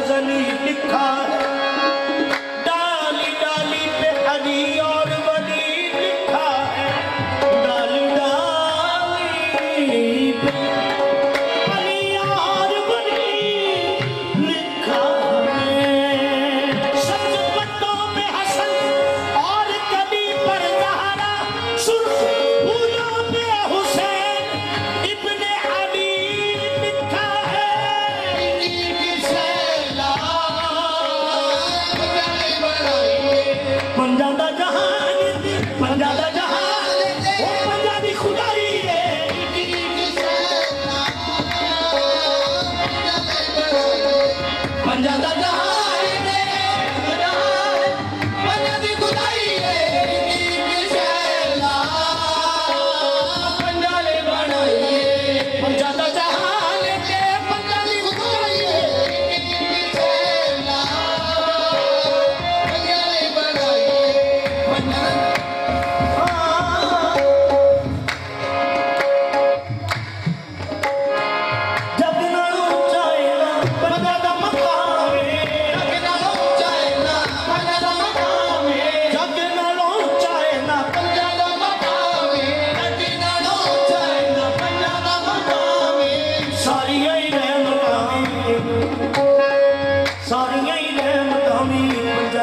गजली लिखा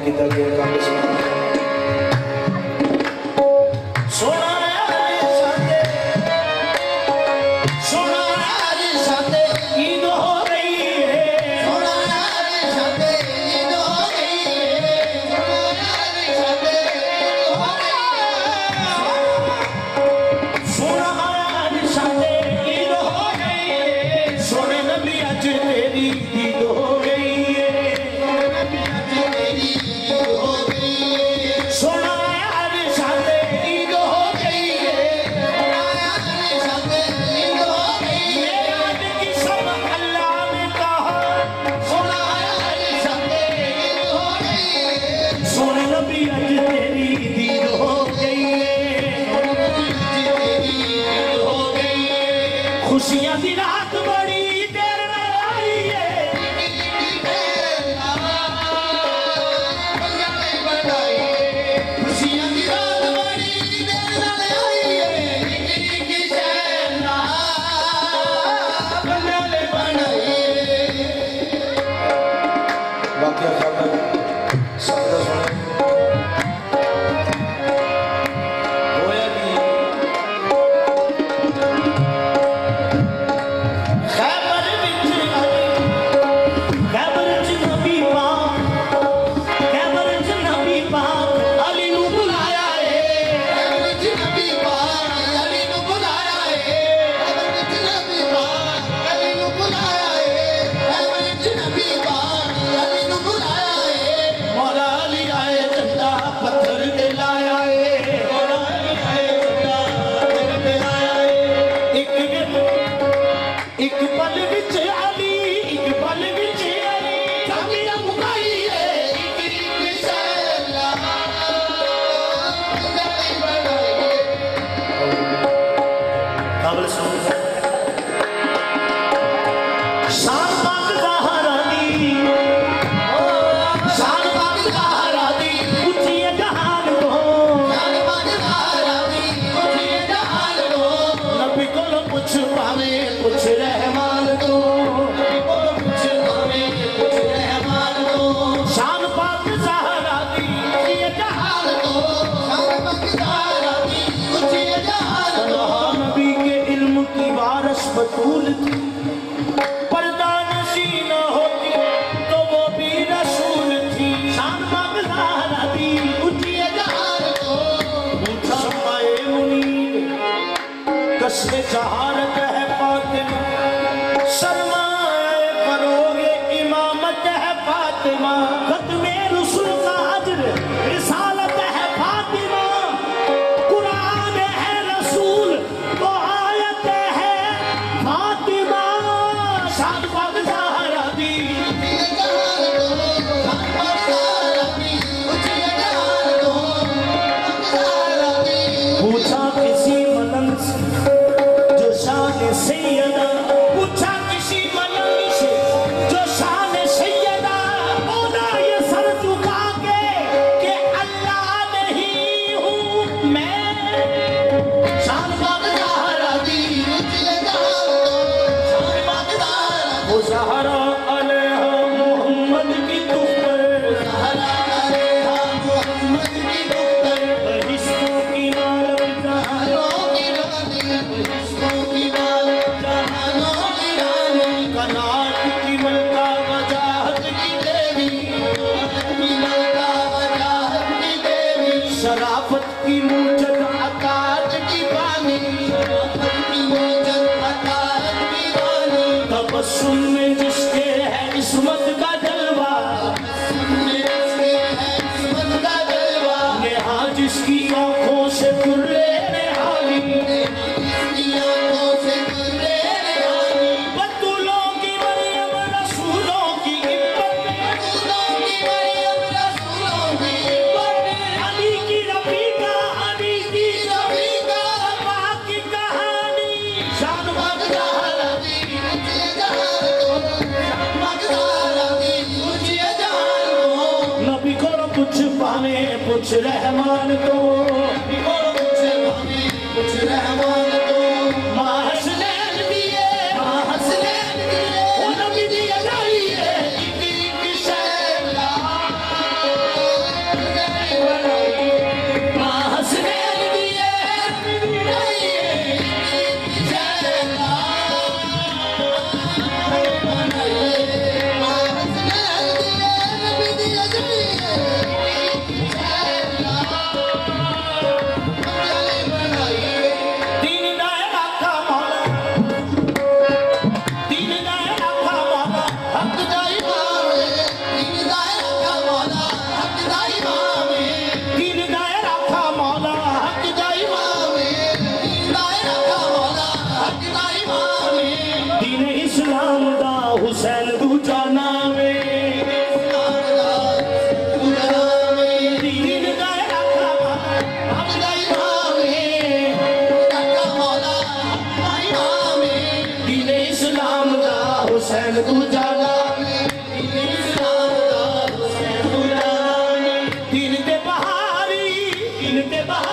Kita biar kami semua ਹੋਈ ਅਸੀਂ ਰਾਤ ਬੜੀ। बतूल कुछ पावे कुछ रहमान को। te vas.